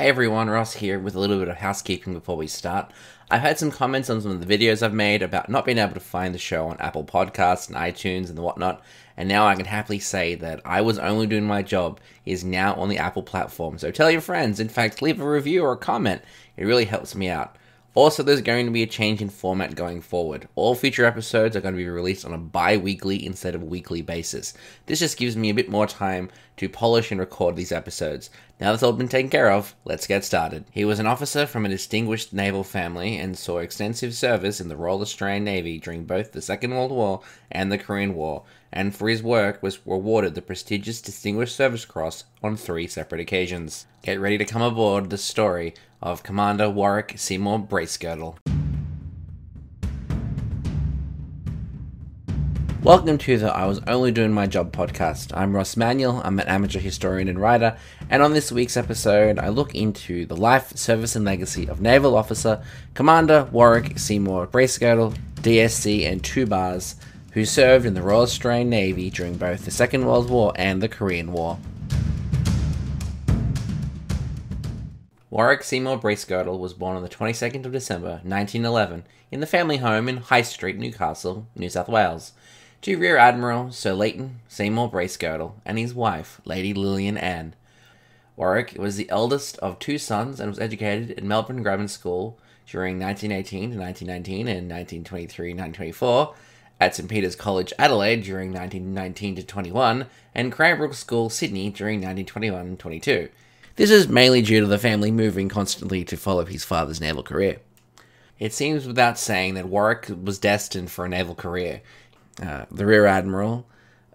Hey everyone, Ross here with a little bit of housekeeping before we start. I've had some comments on some of the videos I've made about not being able to find the show on Apple Podcasts and iTunes and the whatnot, and now I can happily say that I was only doing my job is now on the Apple platform. So tell your friends, in fact, leave a review or a comment. It really helps me out. Also, there's going to be a change in format going forward. All future episodes are going to be released on a bi weekly instead of weekly basis. This just gives me a bit more time to polish and record these episodes. Now that's all been taken care of, let's get started. He was an officer from a distinguished naval family and saw extensive service in the Royal Australian Navy during both the Second World War and the Korean War, and for his work was awarded the prestigious Distinguished Service Cross on three separate occasions. Get ready to come aboard the story of Commander Warwick Seymour Bracegirdle. Welcome to the I Was Only Doing My Job podcast. I'm Ross Manuel, I'm an amateur historian and writer, and on this week's episode, I look into the life, service, and legacy of Naval Officer Commander Warwick Seymour Bracegirdle, DSC, and two bars, who served in the Royal Australian Navy during both the Second World War and the Korean War. Warwick Seymour Bracegirdle was born on the 22nd of December 1911 in the family home in High Street, Newcastle, New South Wales, to Rear Admiral Sir Leighton Seymour Bracegirdle and his wife, Lady Lillian Ann. Warwick was the eldest of two sons and was educated at Melbourne Grammar School during 1918 to 1919 and 1923-1924, at St Peter's College Adelaide during 1919 to 21, and Cranbrook School Sydney during 1921-22. This is mainly due to the family moving constantly to follow his father's naval career. It seems without saying that Warwick was destined for a naval career. Uh, the Rear Admiral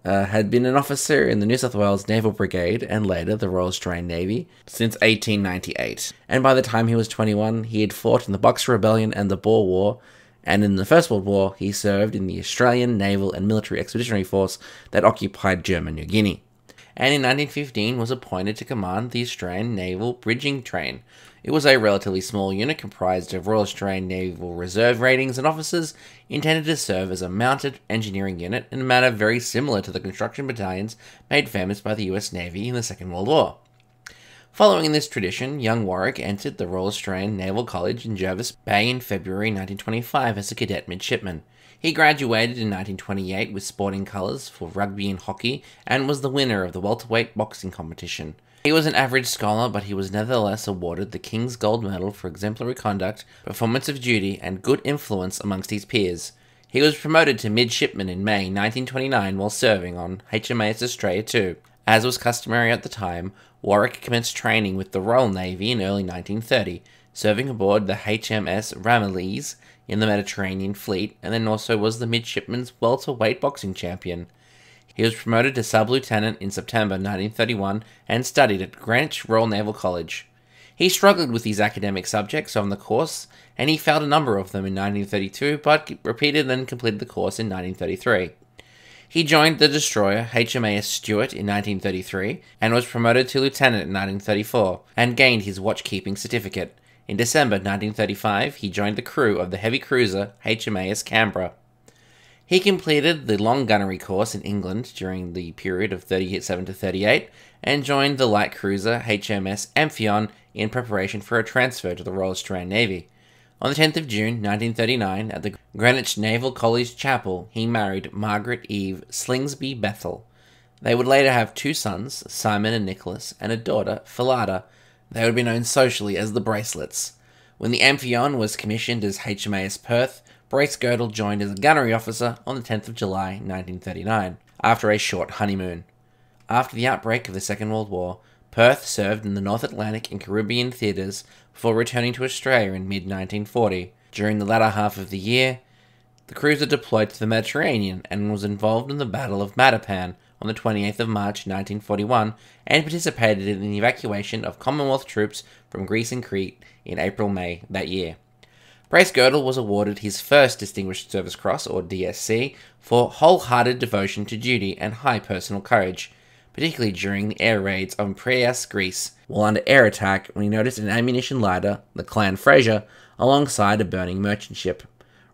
uh, had been an officer in the New South Wales Naval Brigade and later the Royal Australian Navy since 1898. And by the time he was 21, he had fought in the Boxer Rebellion and the Boer War, and in the First World War, he served in the Australian Naval and Military Expeditionary Force that occupied German New Guinea and in 1915 was appointed to command the Australian Naval Bridging Train. It was a relatively small unit comprised of Royal Australian Naval Reserve ratings and officers intended to serve as a mounted engineering unit in a manner very similar to the construction battalions made famous by the US Navy in the Second World War. Following this tradition, young Warwick entered the Royal Australian Naval College in Jervis Bay in February 1925 as a cadet midshipman. He graduated in 1928 with sporting colours for rugby and hockey and was the winner of the welterweight boxing competition. He was an average scholar, but he was nevertheless awarded the King's Gold Medal for exemplary conduct, performance of duty, and good influence amongst his peers. He was promoted to midshipman in May 1929 while serving on HMAS Australia II. As was customary at the time, Warwick commenced training with the Royal Navy in early 1930, serving aboard the HMS Ramillies in the Mediterranean Fleet, and then also was the midshipman's welterweight boxing champion. He was promoted to sub lieutenant in September 1931 and studied at Greenwich Royal Naval College. He struggled with his academic subjects on the course, and he failed a number of them in 1932, but repeated and completed the course in 1933. He joined the destroyer HMAS Stuart in 1933 and was promoted to lieutenant in 1934 and gained his watchkeeping certificate. In December 1935, he joined the crew of the heavy cruiser HMAS Canberra. He completed the long gunnery course in England during the period of 37 to 38 and joined the light cruiser HMS Amphion in preparation for a transfer to the Royal Australian Navy. On the 10th of June 1939, at the Greenwich Naval College Chapel, he married Margaret Eve Slingsby Bethel. They would later have two sons, Simon and Nicholas, and a daughter, Philada, they would be known socially as the Bracelets. When the Amphion was commissioned as HMAS Perth, Bracegirdle joined as a gunnery officer on the 10th of July 1939, after a short honeymoon. After the outbreak of the Second World War, Perth served in the North Atlantic and Caribbean theatres before returning to Australia in mid 1940. During the latter half of the year, the cruiser deployed to the Mediterranean and was involved in the Battle of Matapan on the 28th of March 1941 and participated in the evacuation of Commonwealth troops from Greece and Crete in April-May that year. Bracegirdle was awarded his first Distinguished Service Cross, or DSC, for wholehearted devotion to duty and high personal courage, particularly during the air raids on Piraeus, Greece, while under air attack when he noticed an ammunition lighter, the Clan Fraser, alongside a burning merchant ship.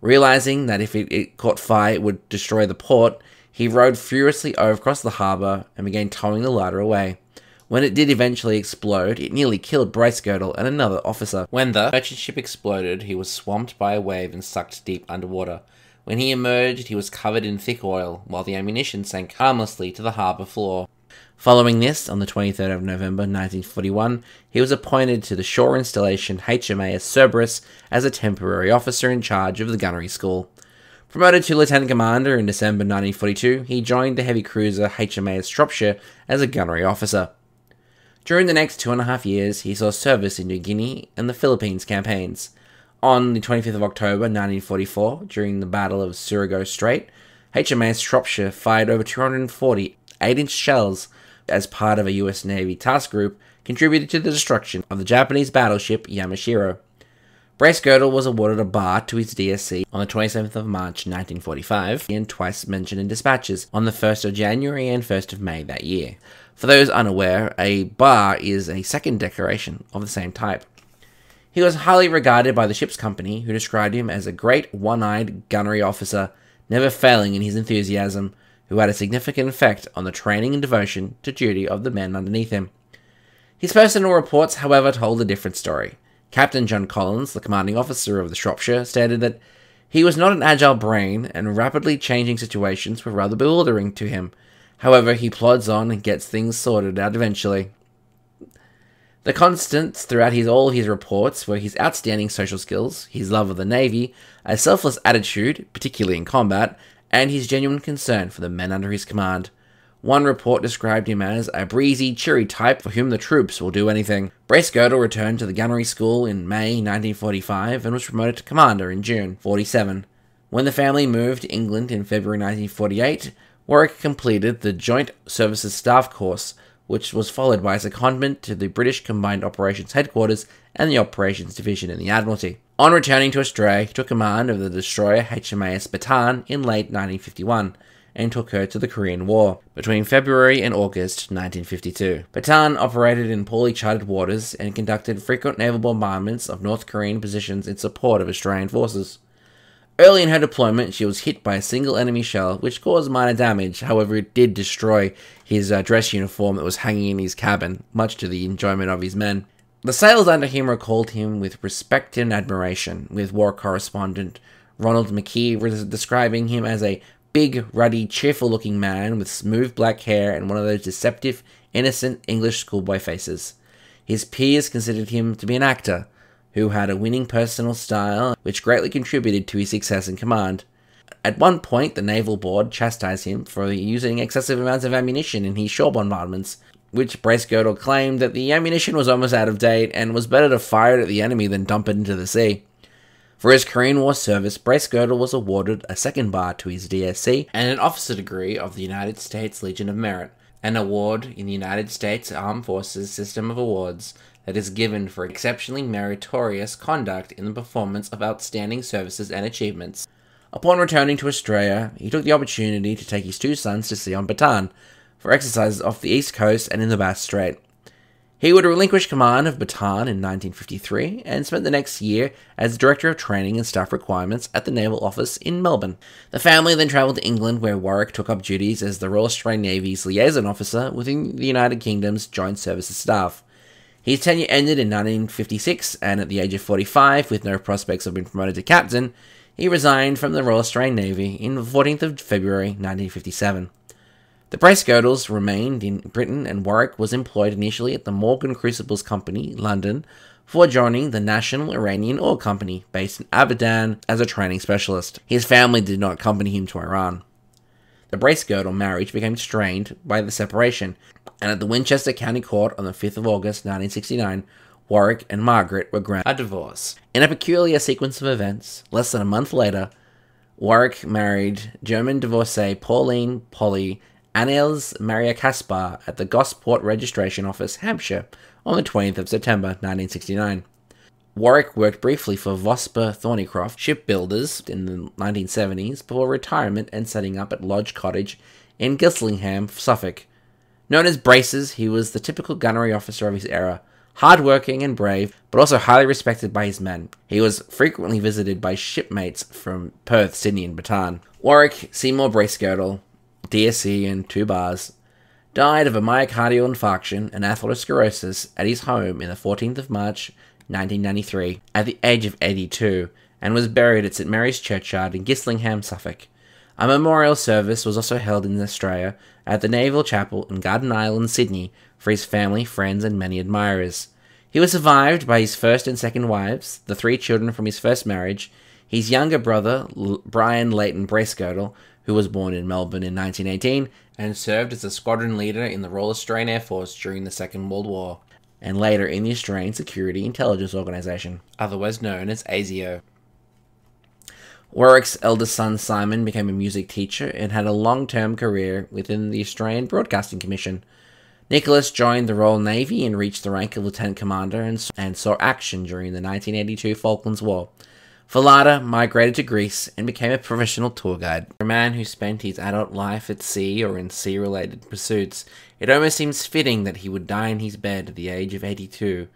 Realizing that if it, it caught fire it would destroy the port, he rowed furiously over across the harbour and began towing the lighter away. When it did eventually explode, it nearly killed Bracegirdle and another officer. When the merchant ship exploded, he was swamped by a wave and sucked deep underwater. When he emerged, he was covered in thick oil, while the ammunition sank harmlessly to the harbour floor. Following this, on the 23rd of November 1941, he was appointed to the shore installation HMAS Cerberus as a temporary officer in charge of the gunnery school. Promoted to lieutenant commander in December 1942, he joined the heavy cruiser HMAS Shropshire as a gunnery officer. During the next two and a half years, he saw service in New Guinea and the Philippines campaigns. On the 25th of October 1944, during the Battle of Surigao Strait, HMAS Shropshire fired over 240 8 inch shells as part of a US Navy task group, contributed to the destruction of the Japanese battleship Yamashiro. Bracegirdle was awarded a bar to his DSC on the 27th of March 1945 and twice mentioned in dispatches on the 1st of January and 1st of May that year. For those unaware, a bar is a second decoration of the same type. He was highly regarded by the ship's company, who described him as a great one eyed gunnery officer, never failing in his enthusiasm, who had a significant effect on the training and devotion to duty of the men underneath him. His personal reports, however, told a different story. Captain John Collins, the commanding officer of the Shropshire, stated that he was not an agile brain, and rapidly changing situations were rather bewildering to him. However, he plods on and gets things sorted out eventually. The constants throughout his all his reports were his outstanding social skills, his love of the navy, a selfless attitude, particularly in combat, and his genuine concern for the men under his command. One report described him as a breezy, cheery type for whom the troops will do anything. Bracegirdle returned to the gunnery school in May 1945 and was promoted to commander in June 47. When the family moved to England in February 1948, Warwick completed the Joint Services Staff Course, which was followed by a secondment to the British Combined Operations Headquarters and the Operations Division in the Admiralty. On returning to Australia, he took command of the destroyer HMAS Bataan in late 1951 and took her to the Korean War between February and August 1952. Bataan operated in poorly charted waters and conducted frequent naval bombardments of North Korean positions in support of Australian forces. Early in her deployment, she was hit by a single enemy shell, which caused minor damage. However, it did destroy his uh, dress uniform that was hanging in his cabin, much to the enjoyment of his men. The sailors under him recalled him with respect and admiration, with war correspondent Ronald McKie describing him as a big, ruddy, cheerful looking man with smooth black hair and one of those deceptive, innocent English schoolboy faces. His peers considered him to be an actor who had a winning personal style which greatly contributed to his success in command. At one point, the Naval Board chastised him for using excessive amounts of ammunition in his shore bombardments, which Bracegirdle claimed that the ammunition was almost out of date and was better to fire it at the enemy than dump it into the sea. For his Korean War service, Bracegirdle was awarded a second bar to his DSC and an officer degree of the United States Legion of Merit, an award in the United States Armed Forces system of awards that is given for exceptionally meritorious conduct in the performance of outstanding services and achievements. Upon returning to Australia, he took the opportunity to take his two sons to sea on Bataan for exercises off the east coast and in the Bass Strait. He would relinquish command of Bataan in 1953 and spent the next year as Director of Training and Staff Requirements at the Naval Office in Melbourne. The family then travelled to England, where Warwick took up duties as the Royal Australian Navy's liaison officer within the United Kingdom's Joint Services Staff. His tenure ended in 1956, and at the age of 45, with no prospects of being promoted to captain, he resigned from the Royal Australian Navy in 14th of February 1957. The Bracegirdles remained in Britain and Warwick was employed initially at the Morgan Crucibles Company, London, before joining the National Iranian Oil Company, based in Abadan, as a training specialist. His family did not accompany him to Iran. The Bracegirdle marriage became strained by the separation, and at the Winchester County Court on the 5th of August 1969, Warwick and Margaret were granted a divorce. In a peculiar sequence of events, less than a month later, Warwick married German divorcee Pauline Polly Annelies Maria Caspar at the Gosport Registration Office, Hampshire, on the 20th of September 1969. Warwick worked briefly for Vosper Thornycroft shipbuilders in the 1970s before retirement and setting up at Lodge Cottage in Gislingham, Suffolk. Known as Braces, he was the typical gunnery officer of his era, hard-working and brave, but also highly respected by his men. He was frequently visited by shipmates from Perth, Sydney, and Bataan. Warwick Seymour Bracegirdle DSC and two bars, died of a myocardial infarction and atherosclerosis at his home in the 14th of March 1993 at the age of 82 and was buried at St Mary's Churchyard in Gislingham, Suffolk. A memorial service was also held in Australia at the Naval Chapel in Garden Island, Sydney, for his family, friends, and many admirers. He was survived by his first and second wives, the three children from his first marriage, his younger brother, L- Brian Leighton Bracegirdle, who was born in Melbourne in 1918 and served as a squadron leader in the Royal Australian Air Force during the Second World War, and later in the Australian Security Intelligence Organisation, otherwise known as ASIO. Warwick's eldest son Simon became a music teacher and had a long term career within the Australian Broadcasting Commission. Nicholas joined the Royal Navy and reached the rank of Lieutenant Commander and, and saw action during the 1982 Falklands War. Falada migrated to Greece and became a professional tour guide. For a man who spent his adult life at sea or in sea related pursuits, it almost seems fitting that he would die in his bed at the age of 82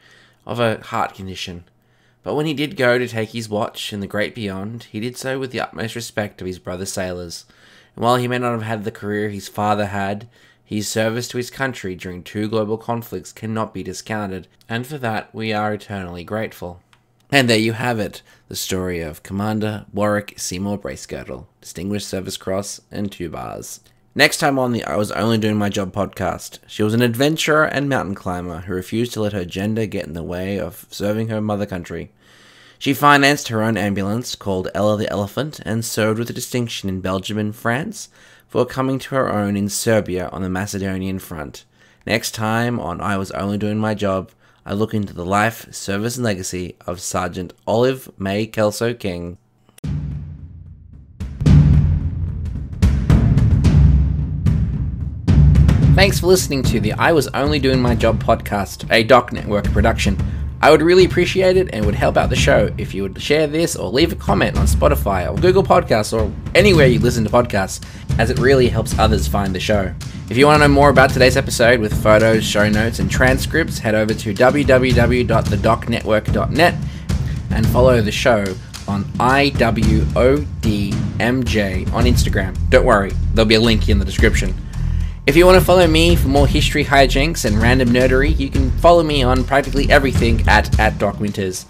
of a heart condition. But when he did go to take his watch in the great beyond, he did so with the utmost respect of his brother sailors. And while he may not have had the career his father had, his service to his country during two global conflicts cannot be discounted, and for that we are eternally grateful. And there you have it, the story of Commander Warwick Seymour Bracegirdle, Distinguished Service Cross, and two bars. Next time on the I Was Only Doing My Job podcast, she was an adventurer and mountain climber who refused to let her gender get in the way of serving her mother country. She financed her own ambulance called Ella the Elephant and served with distinction in Belgium and France for coming to her own in Serbia on the Macedonian front. Next time on I Was Only Doing My Job, I look into the life, service, and legacy of Sergeant Olive May Kelso King. Thanks for listening to the I Was Only Doing My Job podcast, a Doc Network production. I would really appreciate it and would help out the show if you would share this or leave a comment on Spotify or Google Podcasts or anywhere you listen to podcasts, as it really helps others find the show. If you want to know more about today's episode with photos, show notes, and transcripts, head over to www.thedocnetwork.net and follow the show on IWODMJ on Instagram. Don't worry, there'll be a link in the description. If you want to follow me for more history hijinks and random nerdery, you can follow me on practically everything at, at Doc Winters.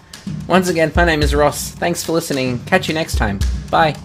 Once again, my name is Ross. Thanks for listening. Catch you next time. Bye.